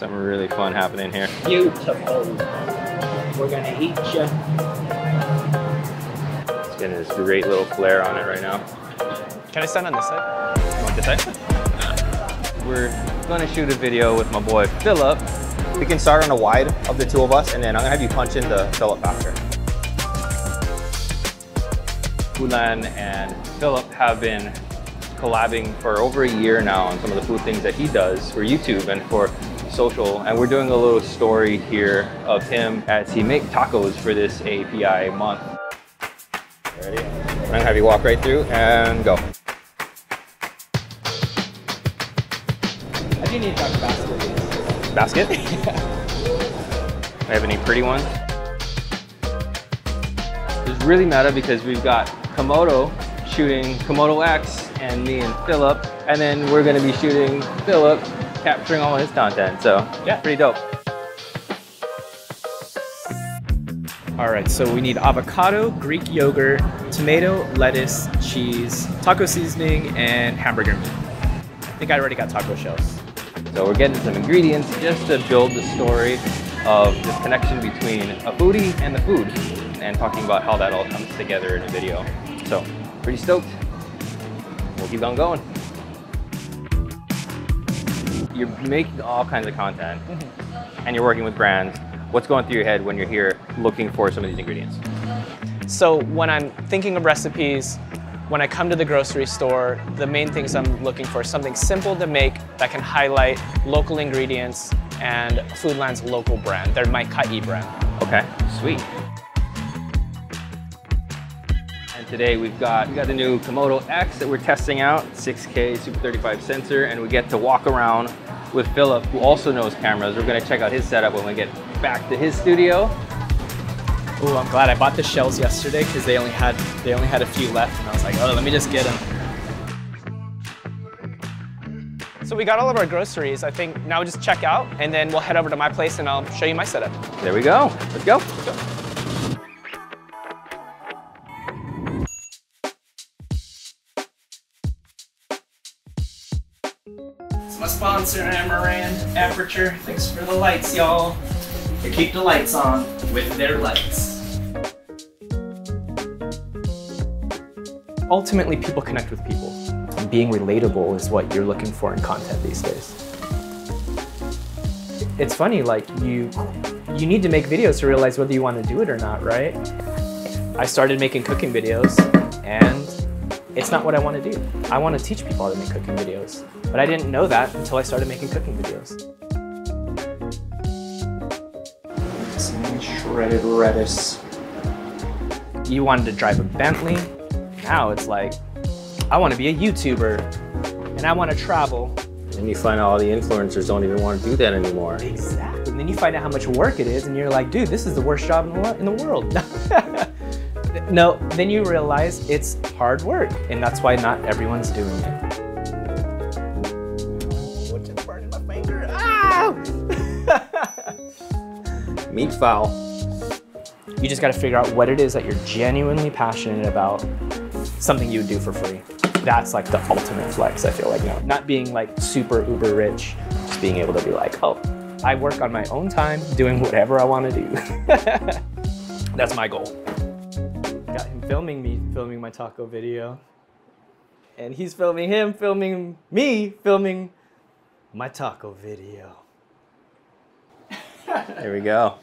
Something really fun happening here. Beautiful. We're gonna eat you. It's getting this great little flare on it right now. Can I stand on this side? You want this side? We're gonna shoot a video with my boy Philip. We can start on a wide of the two of us, and then I'm gonna have you punch into Philip after. Foodland and Philip have been collabing for over a year now on some of the food things that he does for YouTube and for social. And we're doing a little story here of him as he make tacos for this AAPI month. Ready? I'm gonna have you walk right through and go. I do need a basket. Basket? I have any pretty ones? It's really meta because we've got Komodo shooting Komodo X and me and Philip, and then we're gonna be shooting Philip capturing all his content. So yeah, pretty dope. All right, so we need avocado, Greek yogurt, tomato, lettuce, cheese, taco seasoning, and hamburger meat. I think I already got taco shells. So we're getting some ingredients just to build the story of this connection between a foodie and the food and talking about how that all comes together in a video. So pretty stoked. We'll keep on going. You're making all kinds of content mm-hmm. and you're working with brands. What's going through your head when you're here looking for some of these ingredients? So when I'm thinking of recipes, when I come to the grocery store, the main things I'm looking for is something simple to make that can highlight local ingredients and Foodland's local brand. Their my Kai brand. Okay, sweet. And today we've got we got the new Komodo X that we're testing out, 6K Super 35 sensor, and we get to walk around with Philip, who also knows cameras. We're gonna check out his setup when we get back to his studio. Oh, I'm glad I bought the shells yesterday because they only had they only had a few left, and I was like, oh, let me just get them. So we got all of our groceries. I think now we just check out, and then we'll head over to my place, and I'll show you my setup. There we go. Let's go. Let's go. My sponsor, Amaran Aputure. Thanks for the lights, y'all. They keep the lights on with their lights. Ultimately, people connect with people. And being relatable is what you're looking for in content these days. It's funny, like you you need to make videos to realize whether you want to do it or not, right? I started making cooking videos and it's not what I want to do. I want to teach people how to make cooking videos. But I didn't know that until I started making cooking videos. Some shredded lettuce. You wanted to drive a Bentley. Now it's like, I want to be a YouTuber and I want to travel. And you find out all the influencers don't even want to do that anymore. Exactly. And then you find out how much work it is and you're like, dude, this is the worst job in the, in the world. no, then you realize it's hard work and that's why not everyone's doing it. What's burning my finger? Ah! Meat foul. You just got to figure out what it is that you're genuinely passionate about, something you would do for free. That's like the ultimate flex, I feel like No, Not being like super uber rich, just being able to be like, oh, I work on my own time doing whatever I want to do. That's my goal. Filming me, filming my taco video. And he's filming him, filming me, filming my taco video. There we go.